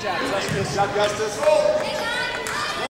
Jab job, Justice. Good Justice.